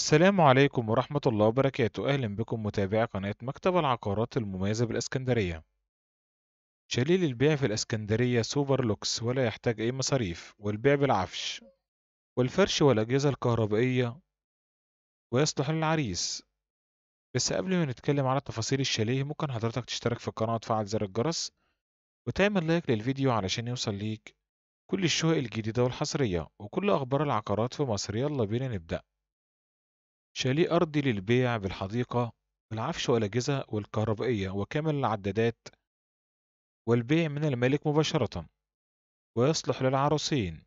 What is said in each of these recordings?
السلام عليكم ورحمة الله وبركاته. أهلا بكم متابعي قناة مكتب العقارات المميزة بالإسكندرية. شاليه للبيع في الإسكندرية super lux ولا يحتاج أي مصاريف والبيع بالعفش. والفرش والأجهزة الكهربائية. ويصلح للعريس. بس قبل ما نتكلم على تفاصيل الشاليه ممكن حضرتك تشترك في القناة وتفعل زر الجرس وتعمل like للفيديو علشان يوصل ليك كل الشقق الجديدة والحصرية وكل أخبار العقارات في مصر. يلا بينا نبدأ. شاليه أرضي للبيع بالحديقة بالعفش والأجهزة والكهربائية وكامل العدادات والبيع من المالك مباشرة ويصلح للعروسين.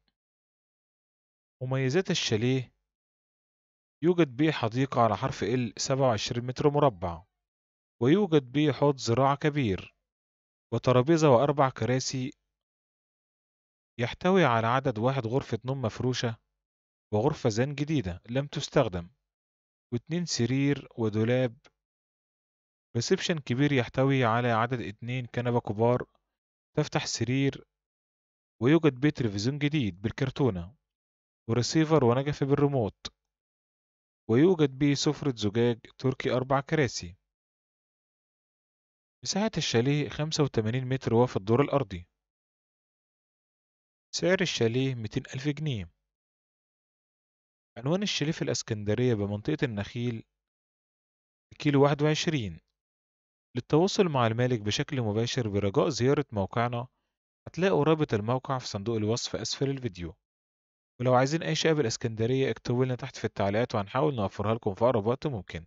مميزات الشاليه يوجد به حديقة على حرف ال 27 متر مربع ويوجد به حوض زراعة كبير وترابيزة وأربع كراسي يحتوي على عدد واحد غرفة نوم مفروشة وغرفة زان جديدة لم تستخدم. واتنين سرير ودولاب. reception كبير يحتوي على عدد اتنين كنبة كبار تفتح سرير ويوجد بيه تلفزيون جديد بالكرتونة وريسيفر ونجف بالريموت ويوجد بيه سفرة زجاج تركي أربع كراسي. مساحة الشاليه خمسة وتمانين متر وفي الدور الأرضي. سعر الشاليه ميتين ألف جنيه. عنوان الشاليه في الإسكندرية بمنطقة النخيل كيلو واحد وعشرين. للتواصل مع المالك بشكل مباشر برجاء زيارة موقعنا هتلاقوا رابط الموقع في صندوق الوصف أسفل الفيديو. ولو عايزين أي شقة بالإسكندرية اكتبوا لنا تحت في التعليقات وهنحاول نوفرها لكم في أقرب وقت ممكن.